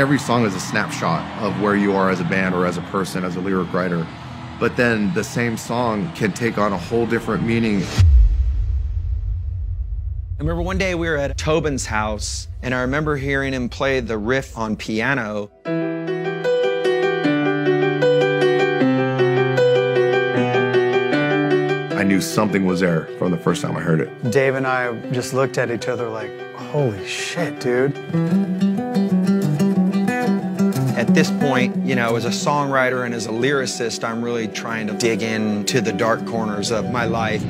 Every song is a snapshot of where you are as a band or as a person, as a lyric writer. But then the same song can take on a whole different meaning. I remember one day we were at Tobin's house, and I remember hearing him play the riff on piano. I knew something was there from the first time I heard it. Dave and I just looked at each other like, holy shit, dude. At this point, you know, as a songwriter and as a lyricist, I'm really trying to dig into the dark corners of my life.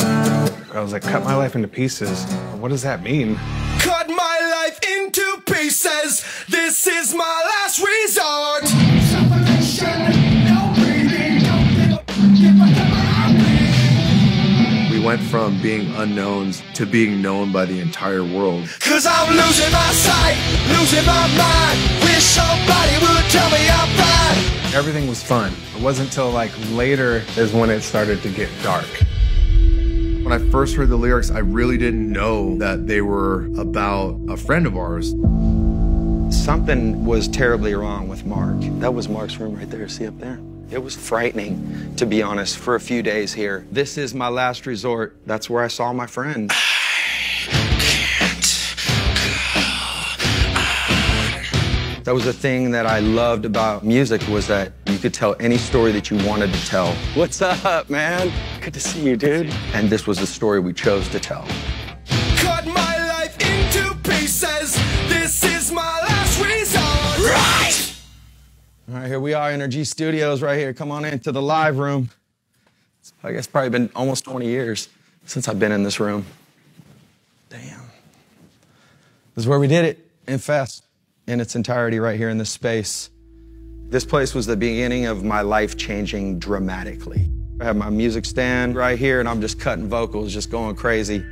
I was like, cut my life into pieces. What does that mean? Cut my life into pieces. This is my last resort. Went from being unknowns to being known by the entire world. Cause I'm losing my sight, losing my mind. Wish somebody would tell me I'm fine. Everything was fun. It wasn't until like later is when it started to get dark. When I first heard the lyrics, I really didn't know that they were about a friend of ours. Something was terribly wrong with Mark. That was Mark's room right there. See up there? It was frightening, to be honest, for a few days here. This is my last resort. That's where I saw my friend. That was the thing that I loved about music was that you could tell any story that you wanted to tell. What's up, man? Good to see you, dude. And this was the story we chose to tell. All right, here we are G Studios right here. Come on into the live room. It's, I guess probably been almost 20 years since I've been in this room. Damn. This is where we did it Infest in its entirety right here in this space. This place was the beginning of my life changing dramatically. I have my music stand right here and I'm just cutting vocals, just going crazy.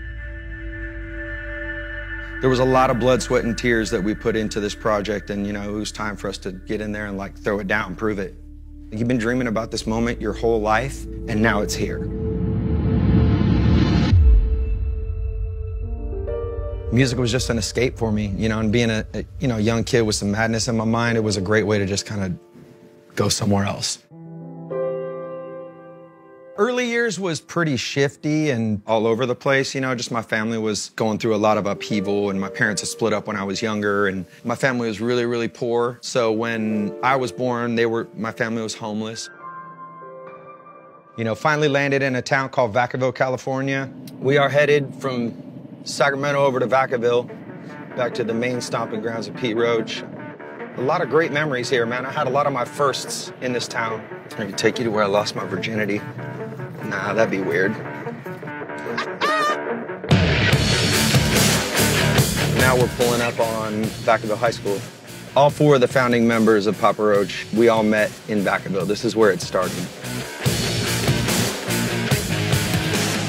There was a lot of blood, sweat, and tears that we put into this project, and you know, it was time for us to get in there and like throw it down, prove it. You've been dreaming about this moment your whole life, and now it's here. Music was just an escape for me, you know, and being a, a you know young kid with some madness in my mind, it was a great way to just kind of go somewhere else. Early years was pretty shifty and all over the place. You know, just my family was going through a lot of upheaval, and my parents had split up when I was younger, and my family was really, really poor. So when I was born, they were my family was homeless. You know, finally landed in a town called Vacaville, California. We are headed from Sacramento over to Vacaville, back to the main stomping grounds of Pete Roach. A lot of great memories here, man. I had a lot of my firsts in this town. I can take you to where I lost my virginity. Nah, that'd be weird. Now we're pulling up on Vacaville High School. All four of the founding members of Papa Roach, we all met in Vacaville. This is where it started.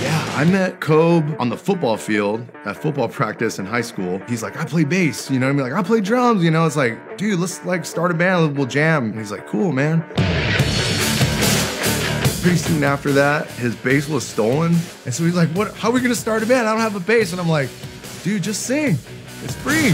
Yeah, I met Coby on the football field at football practice in high school. He's like, I play bass, you know what I mean? Like, I play drums, you know? It's like, dude, let's like start a band, we'll jam. And he's like, cool, man. Pretty soon after that, his bass was stolen. And so he's like, what, how are we gonna start a band? I don't have a bass. And I'm like, dude, just sing. It's free.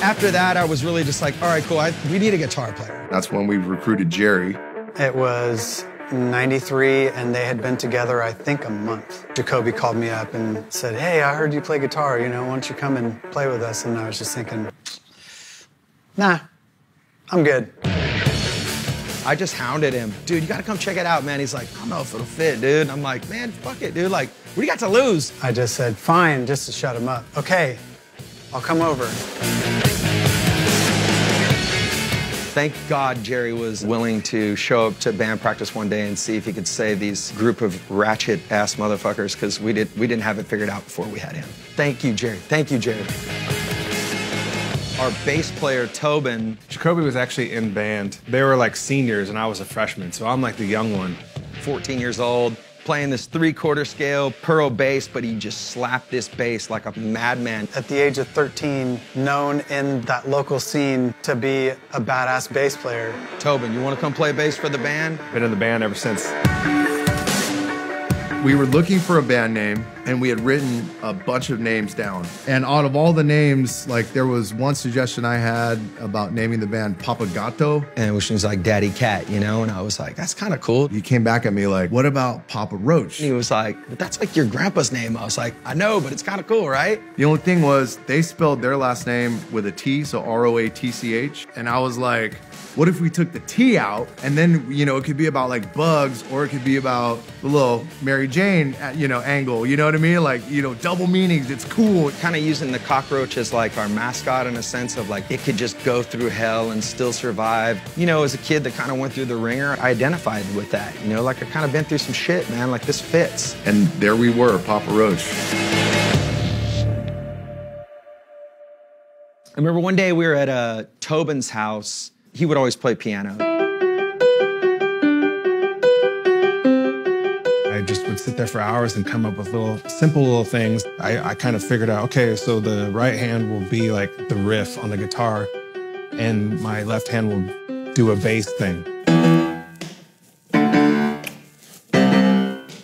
After that, I was really just like, all right, cool, I, we need a guitar player. That's when we recruited Jerry. It was 93 and they had been together, I think, a month. Jacoby called me up and said, Hey, I heard you play guitar, you know, why don't you come and play with us? And I was just thinking, Nah, I'm good. I just hounded him. Dude, you gotta come check it out, man. He's like, I don't know if it'll fit, dude. I'm like, man, fuck it, dude. Like, what do you got to lose? I just said, Fine, just to shut him up. Okay, I'll come over. Thank God Jerry was willing to show up to band practice one day and see if he could save these group of ratchet ass motherfuckers because we did we didn't have it figured out before we had him. Thank you, Jerry. Thank you, Jerry. Our bass player Tobin, Jacoby was actually in band. They were like seniors and I was a freshman, so I'm like the young one. 14 years old, playing this three-quarter scale pearl bass, but he just slapped this bass like a madman. At the age of 13, known in that local scene to be a badass bass player. Tobin, you want to come play bass for the band? Been in the band ever since. We were looking for a band name and we had written a bunch of names down. And out of all the names, like there was one suggestion I had about naming the band Papagato. And which was like Daddy Cat, you know? And I was like, that's kind of cool. He came back at me like, what about Papa Roach? And he was like, but that's like your grandpa's name. I was like, I know, but it's kind of cool, right? The only thing was they spelled their last name with a T, so R O A T C H. And I was like, what if we took the T out and then, you know, it could be about like bugs or it could be about the little Mary Jane, uh, you know, angle. You know what I mean? Like, you know, double meanings. It's cool. Kind of using the cockroach as like our mascot in a sense of like it could just go through hell and still survive. You know, as a kid that kind of went through the ringer, I identified with that. You know, like I kind of been through some shit, man. Like this fits. And there we were, Papa Roach. I remember one day we were at uh, Tobin's house. He would always play piano. I just would sit there for hours and come up with little simple little things. I, I kind of figured out, okay, so the right hand will be like the riff on the guitar, and my left hand will do a bass thing.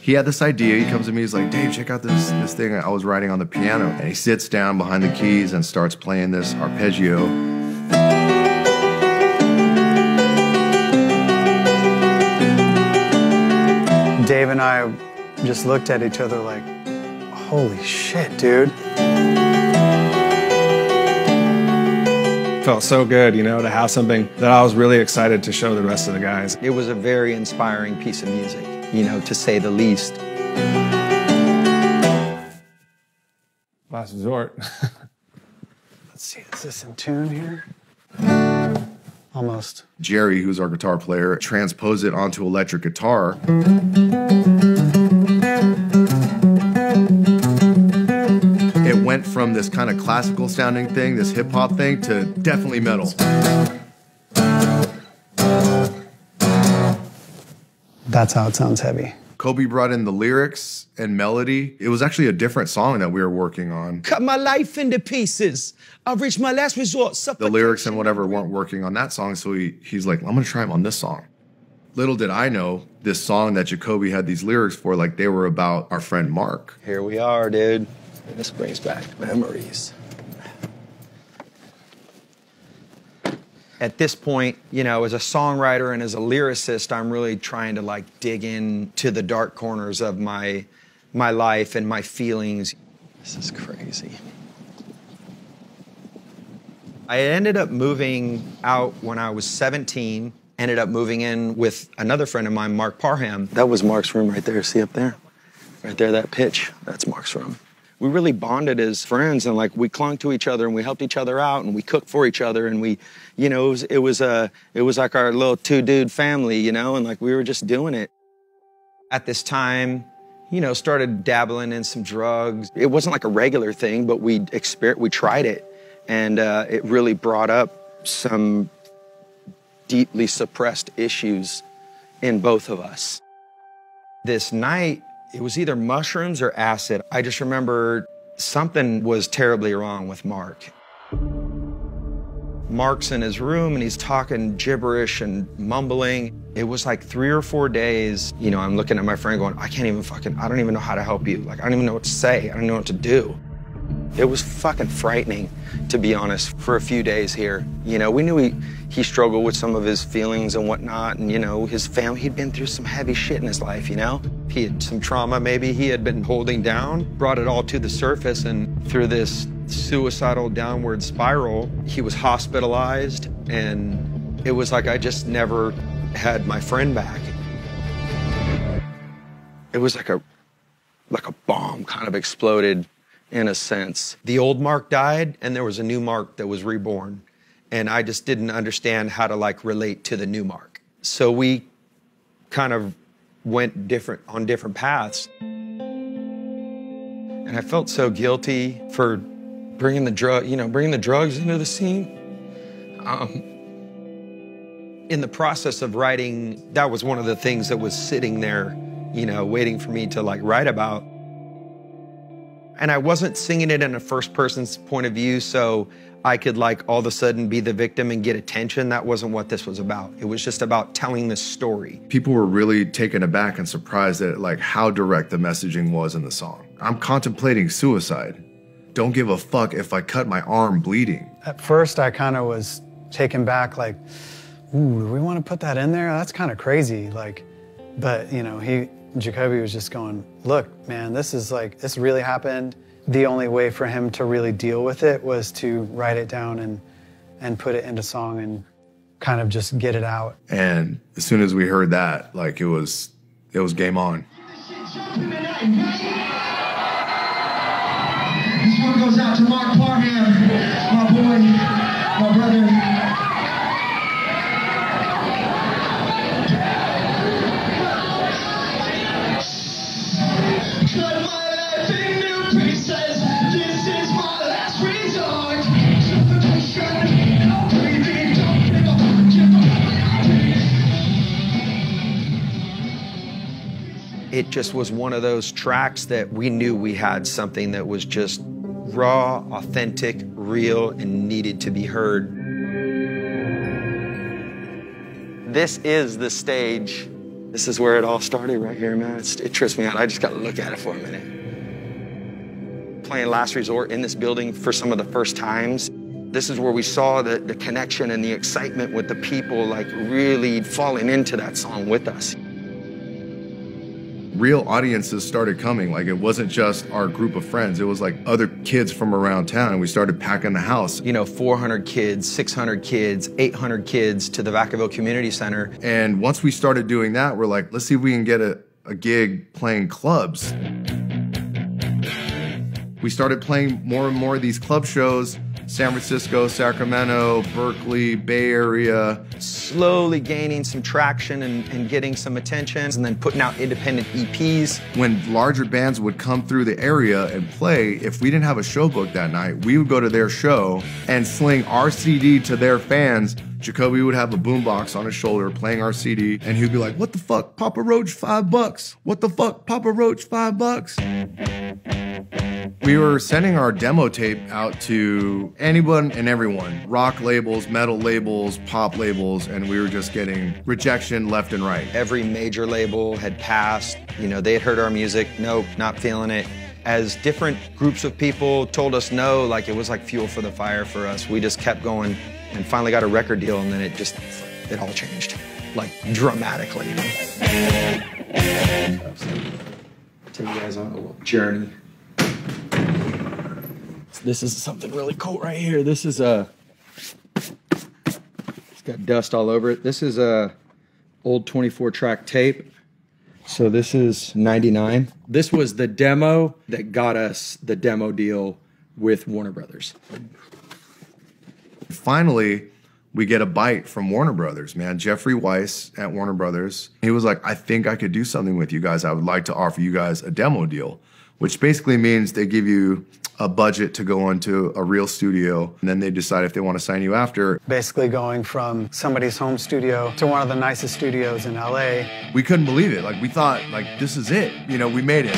He had this idea. He comes to me. He's like, Dave, check out this this thing I was writing on the piano. And he sits down behind the keys and starts playing this arpeggio. And I just looked at each other like, holy shit, dude. Felt so good, you know, to have something that I was really excited to show the rest of the guys. It was a very inspiring piece of music, you know, to say the least. Last resort. Let's see, is this in tune here? Almost. Jerry, who's our guitar player, transposed it onto electric guitar. It went from this kind of classical sounding thing, this hip hop thing, to definitely metal. That's how it sounds heavy. Coby brought in the lyrics and melody. It was actually a different song that we were working on. Cut my life into pieces. I've reached my last resort. The lyrics and whatever weren't working on that song, so he, he's like, I'm gonna try them on this song. Little did I know, this song that Jacoby had these lyrics for, like they were about our friend Mark. Here we are, dude. This brings back memories. At this point, you know, as a songwriter and as a lyricist, I'm really trying to like dig into the dark corners of my my life and my feelings. This is crazy. I ended up moving out when I was 17. Ended up moving in with another friend of mine, Mark Parham. That was Mark's room right there. See up there? Right there, that pitch. That's Mark's room. We really bonded as friends and like we clung to each other and we helped each other out and we cooked for each other and we, you know, it was it was, uh, it was like our little two dude family, you know, and like we were just doing it. At this time, you know, started dabbling in some drugs. It wasn't like a regular thing, but we exper- we tried it, and uh, it really brought up some deeply suppressed issues in both of us. This night, it was either mushrooms or acid. I just remember something was terribly wrong with Mark. Mark's in his room and he's talking gibberish and mumbling. It was like three or four days. You know, I'm looking at my friend going, I can't even fucking, I don't even know how to help you. Like, I don't even know what to say. I don't know what to do. It was fucking frightening, to be honest, for a few days here. You know, we knew he, he struggled with some of his feelings and whatnot. And, you know, his family, he'd been through some heavy shit in his life, you know? He had some trauma maybe he had been holding down, brought it all to the surface. And through this suicidal downward spiral, he was hospitalized. And it was like I just never had my friend back. It was like a, like a bomb kind of exploded in a sense. The old Mark died, and there was a new Mark that was reborn. And I just didn't understand how to like relate to the new Mark. So we kind of went different on different paths. And I felt so guilty for bringing the drug, you know, bringing the drugs into the scene. Um, in the process of writing, that was one of the things that was sitting there, you know, waiting for me to like write about. And I wasn't singing it in a first person's point of view, so I could like all of a sudden be the victim and get attention. That wasn't what this was about. It was just about telling the story. People were really taken aback and surprised at like how direct the messaging was in the song. I'm contemplating suicide. Don't give a fuck if I cut my arm bleeding. At first, I kind of was taken back, like, ooh, do we want to put that in there? That's kind of crazy. Like, but you know, he, Jacoby was just going, look, man, this is like, this really happened. The only way for him to really deal with it was to write it down and, and put it into song and kind of just get it out. And as soon as we heard that, like it was, it was game on. This one goes out to Mark Parham, my boy, It just was one of those tracks that we knew we had something that was just raw, authentic, real, and needed to be heard. This is the stage. This is where it all started right here, man. It's, it trips me out. I just got to look at it for a minute. Playing Last Resort in this building for some of the first times. This is where we saw the, the connection and the excitement with the people, like really falling into that song with us. Real audiences started coming. Like it wasn't just our group of friends, it was like other kids from around town. And we started packing the house. You know, 400 kids, 600 kids, 800 kids to the Vacaville Community Center. And once we started doing that, we're like, let's see if we can get a, a gig playing clubs. We started playing more and more of these club shows San Francisco, Sacramento, Berkeley, Bay Area. slowly gaining some traction and, and getting some attention, and then putting out independent EPs. When larger bands would come through the area and play, if we didn't have a show booked that night, we would go to their show and sling our CD to their fans. Jacoby would have a boombox on his shoulder playing our CD, and he'd be like, What the fuck, Papa Roach, five bucks? What the fuck, Papa Roach, five bucks? We were sending our demo tape out to anyone and everyone rock labels, metal labels, pop labels, and we were just getting rejection left and right. Every major label had passed. You know, they had heard our music. Nope, not feeling it. As different groups of people told us no, like it was like fuel for the fire for us. We just kept going and finally got a record deal, and then it just, it all changed, like dramatically. Take you guys on a little journey. This is something really cool right here. This is a. It's got dust all over it. This is a old 24 track tape. So this is 99. This was the demo that got us the demo deal with Warner Brothers. finally we get a bite from Warner Brothers, man. Jeffrey Weiss at Warner Brothers. He was like, I think I could do something with you guys. I would like to offer you guys a demo deal, which basically means they give you a budget to go into a real studio, and then they decide if they want to sign you after. Basically, going from somebody's home studio to one of the nicest studios in LA. We couldn't believe it. Like we thought, like this is it. You know, we made it.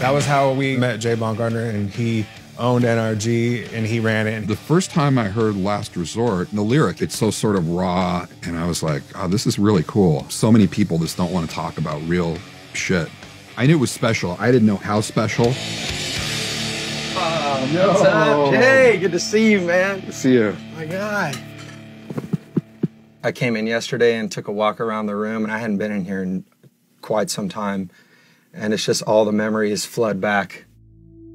That was how we met Jay Baumgardner, and he owned NRG and he ran it. The first time I heard Last Resort, the lyric, it's so sort of raw, and I was like, oh, this is really cool. So many people just don't want to talk about real shit. I knew it was special. I didn't know how special. Oh, what's up, Jay? Good to see you, man. to See you. my God. I came in yesterday and took a walk around the room, and I hadn't been in here in quite some time. And it's just all the memories flood back.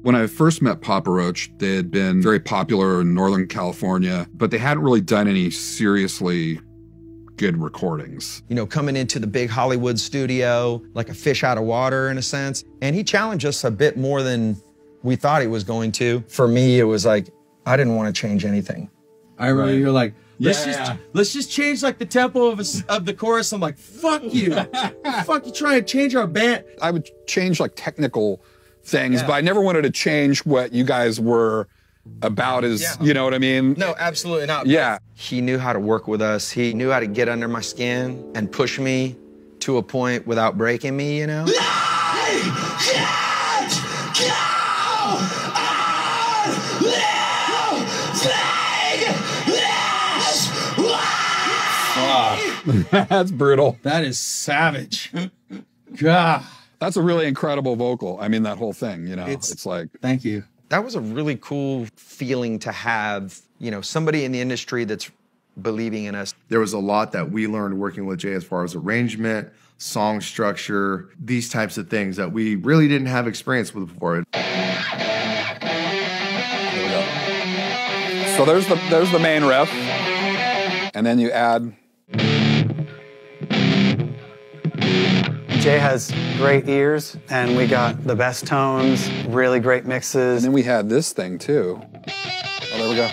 When I first met Papa Roach, they had been very popular in Northern California, but they hadn't really done any seriously good recordings. You know, coming into the big Hollywood studio, like a fish out of water in a sense. And he challenged us a bit more than we thought he was going to. For me, it was like, I didn't want to change anything. I remember you're like, let's Yeah, just let's just change like the tempo of a s of the chorus. I'm like, fuck you, fuck you, trying to change our band. I would change like technical things, Yeah. but I never wanted to change what you guys were about as, Yeah. you know what I mean? No, absolutely not. Yeah. He knew how to work with us. He knew how to get under my skin and push me to a point without breaking me, you know? can't go on living this way. That's brutal. That is savage. God. That's a really incredible vocal. I mean, that whole thing, you know, It's- it's, like, Thank you. That was a really cool feeling to have, you know, somebody in the industry that's believing in us. There was a lot that we learned working with Jay as far as arrangement, song structure, these types of things that we really didn't have experience with before. so there's the there's the main riff, and then you add Jay has great ears, and we got the best tones, really great mixes. And then we had this thing too. Oh, there we go.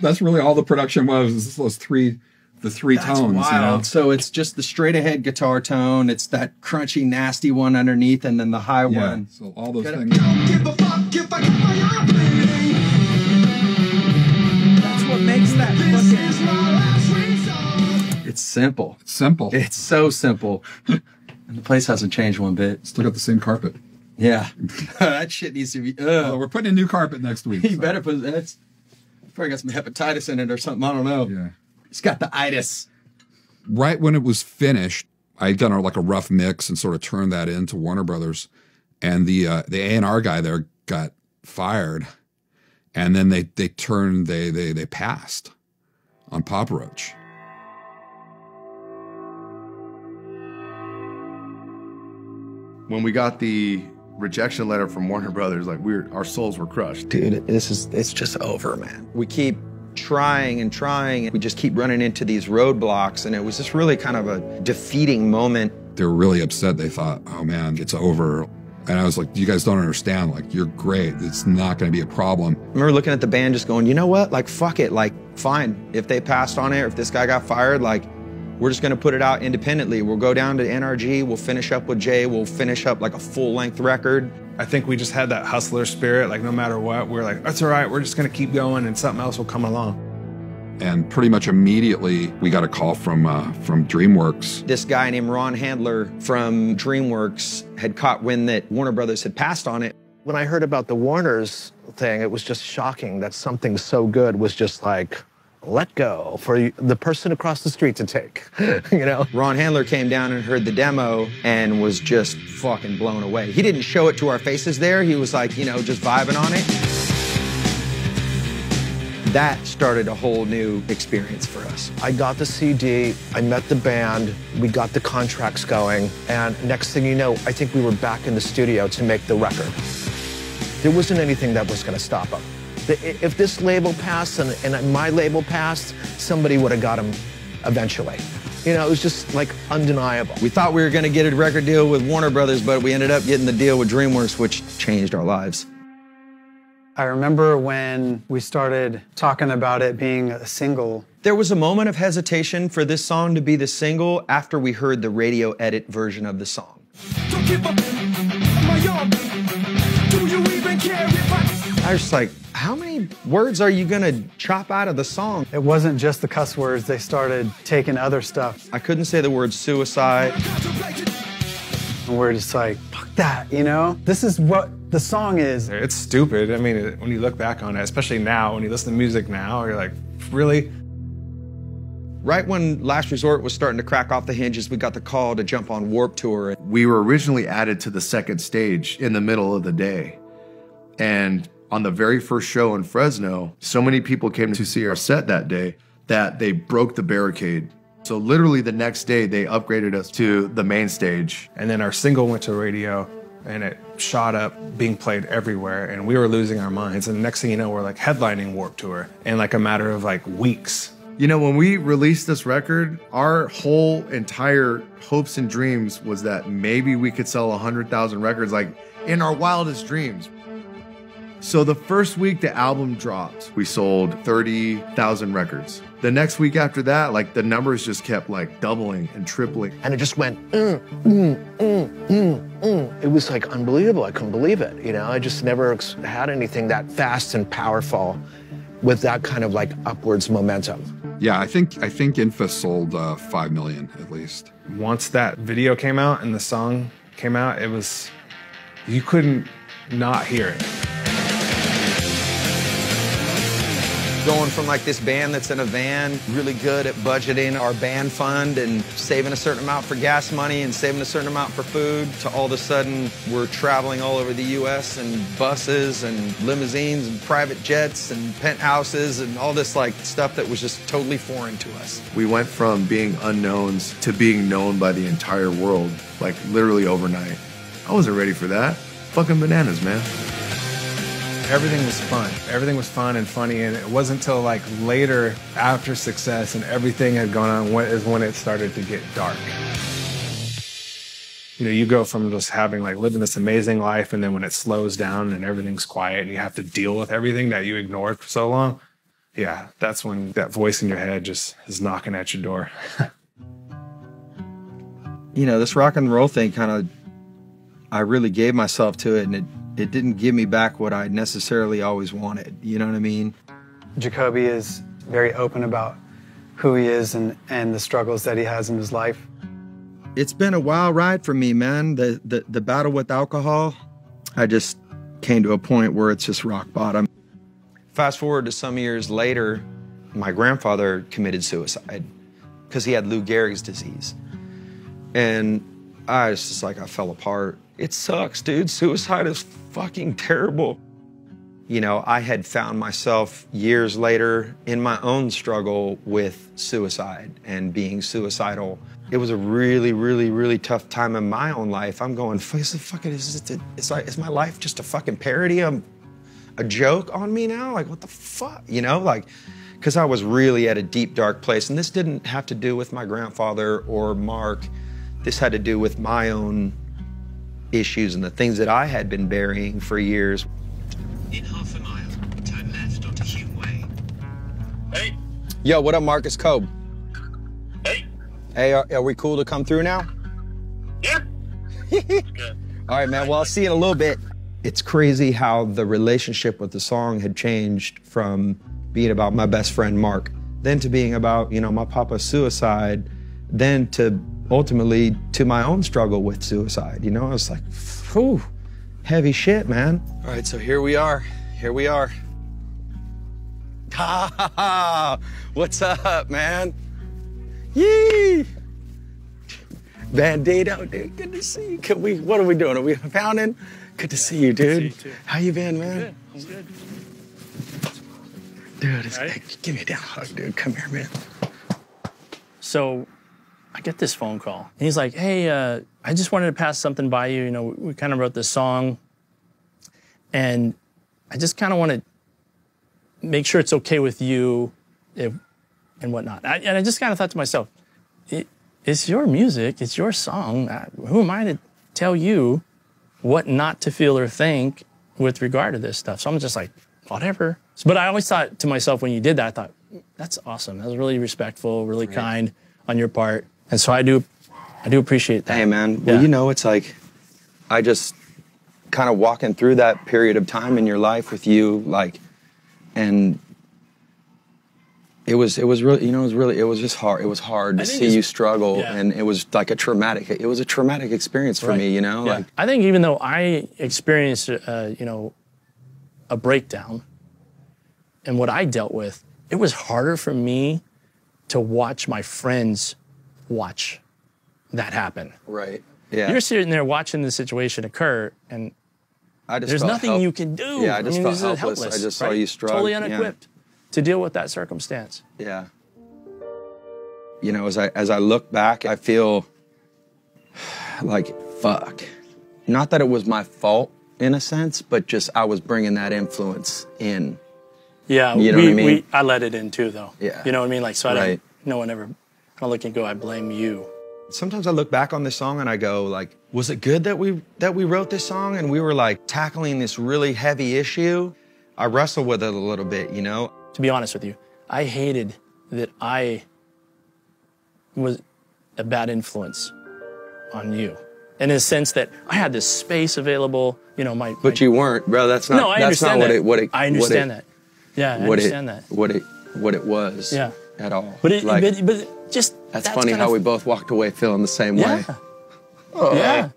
That's really all the production was. is Those three, the three That's tones. wild. You know? So it's just the straight ahead guitar tone. It's that crunchy, nasty one underneath, and then the high Yeah. one. So all those Gotta- things. Give a fuck if I get my arm bleeding. That's what makes that fucking. Last resort. It's simple. Simple. It's so simple. and the place hasn't changed one bit. Still got the same carpet. Yeah. that shit needs to be. Oh, Uh, we're putting a new carpet next week. you so- better put that's. Probably got some hepatitis in it or something. I don't know. Yeah. It's got the itis. right when it was finished, I'd done a, like a rough mix and sort of turned that into Warner Brothers, and the uh, the A and R guy there got fired, and then they they turned they they they passed on Pop Roach. When we got the rejection letter from Warner Brothers, like we were, our souls were crushed. Dude, this is it's just over, man. We keep trying and trying and we just keep running into these roadblocks and it was just really kind of a defeating moment. They were really upset. They thought, "Oh man, it's over." And I was like, "You guys don't understand. Like, you're great. It's not going to be a problem." I remember looking at the band just going, you know what? Like, fuck it. Like, fine. If they passed on it or if this guy got fired, like, we're just gonna put it out independently. We'll go down to NRG, we'll finish up with Jay, we'll finish up like a full length record. I think we just had that hustler spirit. Like no matter what, we're like, that's all right. We're just gonna keep going, and something else will come along. And pretty much immediately, we got a call from uh, from DreamWorks This guy named Ron Handler from DreamWorks had caught wind that Warner Brothers had passed on it. When I heard about the Warner's thing, it was just shocking that something so good was just like let go for the person across the street to take. you know? Ron Handler came down and heard the demo and was just fucking blown away. He didn't show it to our faces there. He was like, you know, just vibing on it. That started a whole new experience for us. I got the CD, I met the band, we got the contracts going, and next thing you know, I think we were back in the studio to make the record. There wasn't anything that was going to stop them. The- If this label passed and, and my label passed, somebody would have got him eventually. You know, it was just like undeniable. We thought we were going to get a record deal with Warner Brothers, but we ended up getting the deal with DreamWorks, which changed our lives. I remember when we started talking about it being a single. There was a moment of hesitation for this song to be the single after we heard the radio edit version of the song. Don't give up my arm. Do you even care if I? I was just like, how many words are you going to chop out of the song? It wasn't just the cuss words, they started taking other stuff. I couldn't say the word suicide. And we're just like, fuck that, you know? This is what the song is. It's stupid. I mean, when you look back on it, especially now, when you listen to music now, you're like, really? Right when Last Resort was starting to crack off the hinges, we got the call to jump on Warped Tour. We were originally added to the second stage in the middle of the day. And on the very first show in Fresno, so many people came to see our set that day that they broke the barricade. So literally the next day they upgraded us to the main stage. And then our single went to radio and it shot up, being played everywhere, and we were losing our minds. And the next thing you know, we're like headlining Warped Tour in like a matter of like weeks. You know, when we released this record, our whole entire hopes and dreams was that maybe we could sell 100,000 records, like in our wildest dreams. So the first week the album dropped, we sold 30,000 records. The next week after that, like the numbers just kept like doubling and tripling. and it just went mm, mm, mm, mm, mm. it was like unbelievable i couldn't believe it you know i just never ex- had anything that fast and powerful with that kind of like upwards momentum Yeah, I think I think Infa sold uh, five million at least. Once that video came out and the song came out, it was you couldn't not hear it. Going from like this band that's in a van, really good at budgeting our band fund and saving a certain amount for gas money and saving a certain amount for food, to all of a sudden we're traveling all over the US in buses and limousines and private jets and penthouses and all this like stuff that was just totally foreign to us. We went from being unknowns to being known by the entire world, like literally overnight. I wasn't ready for that. Fucking bananas, man. Everything was fun. Everything was fun and funny, and it wasn't until like later, after success and everything had gone on, when, is when it started to get dark. You know, you go from just having like living this amazing life, and then when it slows down and everything's quiet, and you have to deal with everything that you ignored for so long. Yeah, that's when that voice in your head just is knocking at your door. You know, this rock and roll thing kind of, I really gave myself to it and it, it didn't give me back what I necessarily always wanted. You know what I mean? Jacoby is very open about who he is and, and the struggles that he has in his life. It's been a wild ride for me, man. The, the the battle with alcohol, I just came to a point where it's just rock bottom. Fast forward to some years later, my grandfather committed suicide because he had Lou Gehrig's disease. And I was just like, I fell apart. It sucks, dude. Suicide is fucking terrible. You know, I had found myself years later in my own struggle with suicide and being suicidal. It was a really, really, really tough time in my own life. I'm going, is this fucking, is, this, it's like, is my life just a fucking parody? I'm a joke on me now? Like, what the fuck? You know, like, because I was really at a deep, dark place. And this didn't have to do with my grandfather or Mark. This had to do with my own issues and the things that I had been burying for years. In half a mile, turn left onto Hume Way. Hey, Yo, what up, Marcus Cobe? hey, Hey, are, are we cool to come through now? yeah. All right, man. Well, I'll see you in a little bit. It's crazy how the relationship with the song had changed from being about my best friend Mark, then to being about, you know, my papa's suicide, then to ultimately to my own struggle with suicide. You know, I was like, whew, heavy shit, man. All right, so here we are. Here we are. Ha ha ha! What's up, man? Yee! Bandito, dude. Good to see you. Can we? What are we doing? Are we pounding? Good to see you, dude. How you been, man? Good. Good. Dude, it's, Right. hey, give me a down hug, dude. Come here, man. So I get this phone call. And he's like, hey, uh, I just wanted to pass something by you. You know, we, we kind of wrote this song. And I just kind of want to make sure it's okay with you if, and whatnot. I, and I just kind of thought to myself, it, it's your music, it's your song. Who am I to tell you what not to feel or think with regard to this stuff? So I'm just like, whatever. But I always thought to myself when you did that, I thought, that's awesome. That was really respectful, really kind on your part. And so I do, I do appreciate that. Hey, man. Well, Yeah. you know, it's like I just kind of walking through that period of time in your life with you, like, and it was it was really you know it was really it was just hard. It was hard to see you struggle, yeah. and it was like a traumatic. It was a traumatic experience for Right. me. You know, Yeah. like I think even though I experienced, uh, you know, a breakdown, and what I dealt with, it was harder for me to watch my friends watch that happen. right. Yeah. You're sitting there watching the situation occur, and I just there's nothing help- you can do. Yeah, I just mean, felt this is helpless. I helpless, just saw you struggle. Totally yeah. unequipped to deal with that circumstance. Yeah. You know, as I as I look back, I feel like fuck. Not that it was my fault in a sense, but just I was bringing that influence in. Yeah, You know we, what I mean? we I let it in too, though. Yeah. you know what I mean. Like, so I Right. don't. No one ever. I look and go. I blame you. Sometimes I look back on this song and I go like, was it good that we that we wrote this song and we were like tackling this really heavy issue? I wrestle with it a little bit, you know. To be honest with you, I hated that I was a bad influence on you, in a sense that I had this space available. You know, my. But you weren't, bro. That's not no, I that's not understand what that. it what it I understand what it, that. Yeah, I what understand it that. what it what it was. Yeah. at all. But it, Like, but, but just that's, funny how we both walked away feeling the same Yeah. way. Oh. Yeah.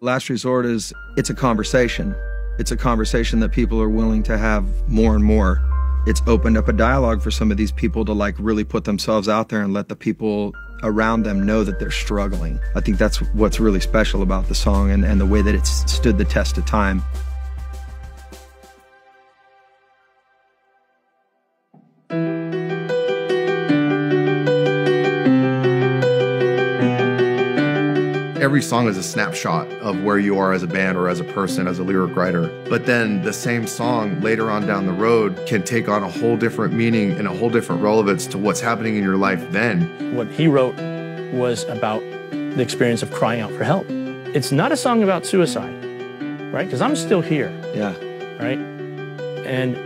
Last resort is it's a conversation. It's a conversation that people are willing to have more and more. It's opened up a dialogue for some of these people to like really put themselves out there and let the people around them know that they're struggling. I think that's what's really special about the song and, and the way that it's stood the test of time. Every song is a snapshot of where you are as a band or as a person, as a lyric writer. But then the same song later on down the road can take on a whole different meaning and a whole different relevance to what's happening in your life then. What he wrote was about the experience of crying out for help. It's not a song about suicide, right? Because I'm still here, Yeah. right? And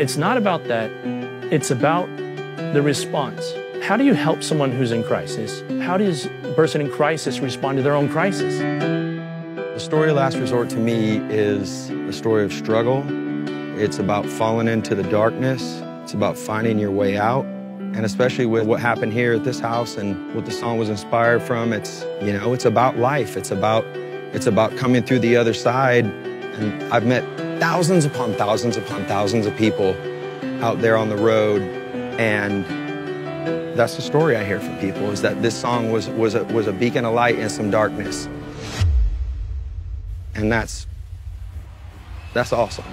it's not about that. It's about the response. How do you help someone who's in crisis? How does a person in crisis respond to their own crisis? The story of Last Resort to me is a story of struggle. It's about falling into the darkness. It's about finding your way out. And especially with what happened here at this house and what the song was inspired from, it's, you know, it's about life. It's about it's about coming through the other side. And I've met thousands upon thousands upon thousands of people out there on the road and that's the story I hear from people is that this song was was a, was a beacon of light in some darkness and that's that's awesome.